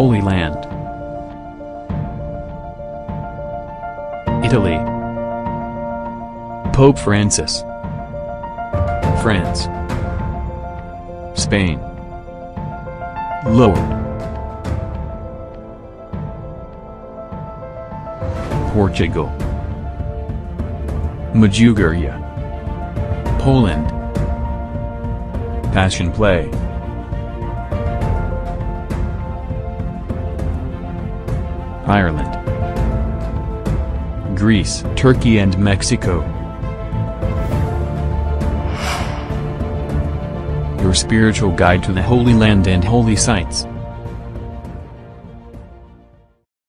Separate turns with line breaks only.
Holy Land. Italy. Pope Francis. France. Spain. Lourdes. Portugal. Medjugorje. Poland. Passion Play. Ireland. Greece, Turkey and Mexico. Your spiritual guide to the Holy Land and holy sites.